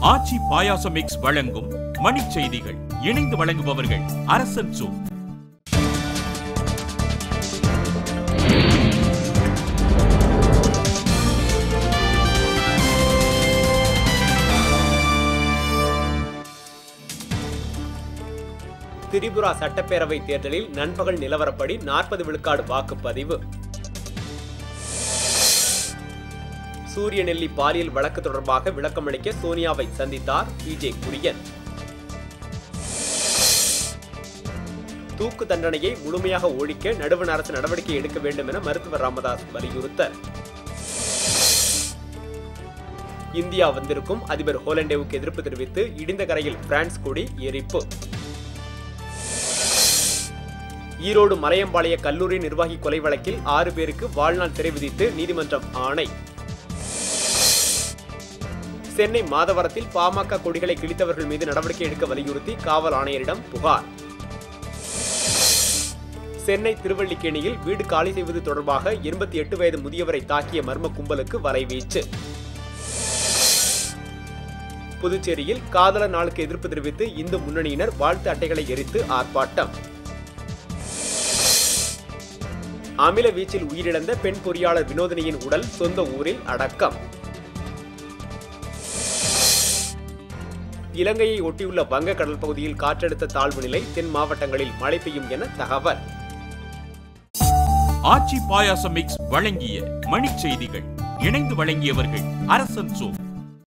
ஆச்சி பாயாசம் mix வழங்கும் மணி செய்திகள் இணைந்து வழங்குபவர்கள் அரசன் சூ. திரிபுரா சட்டப்பேரவை தேர்தலில் நண்பகல் நிலவரப்படி நாற்பது விழுக்காடு வாக்குப்பதிவு. சூரிய நெல்லி பாலியல் வழக்கு தொடர்பாக விளக்கமளிக்க சோனியாவை சந்தித்தார் பிஜே குரியன். தூக்கு தண்டனையை முழுமையாக ஒழிக்க நடுவண் அரசு நடவடிக்கை எடுக்க வேண்டும் என மருத்துவர் ராமதாஸ் வலியுறுத்தல். இந்தியா வந்திருக்கும் அதிபர் ஹோலண்டேவுக்கு எதிர்ப்பு தெரிவித்து இடிந்த கரையில் பிரான்ஸ் கொடி எரிப்பு. ஈரோடு மலையம்பாளைய கல்லூரி நிர்வாகி கொலை வழக்கில் ஆறு பேருக்கு வாழ்நாள் சிறை விதித்து நீதிமன்றம் ஆணை. சென்னை மாதவரத்தில் பாமக கொடிகளை கிழித்தவர்கள் மீது நடவடிக்கை எடுக்க வலியுறுத்தி காவல் ஆணையரிடம் புகார். சென்னை திருவள்ளிக்கேணியில் வீடு காலி செய்வது தொடர்பாக எண்பத்தி எட்டு வயது முதியவரை தாக்கிய மர்ம கும்பலுக்கு வலைவீச்சு புதுச்சேரியில் காதலர் நாளுக்கு எதிர்ப்பு தெரிவித்து இந்து முன்னணியினர் வாழ்த்து அட்டைகளை எரித்து ஆர்ப்பாட்டம். அமில வீச்சில் உயிரிழந்த பெண் பொறியாளர் வினோதினியின் உடல் சொந்த ஊரில் அடக்கம். இலங்கையை ஒட்டியுள்ள வங்க கடல் பகுதியில் காற்றழுத்த தாழ்வு நிலை தென் மாவட்டங்களில் மழை பெய்யும் என தகவல். ஆச்சி பாயாசம் மிக்ஸ் வழங்கிய மணிச் செய்திகள். இணைந்து வழங்கியவர்கள் அரசன் சோ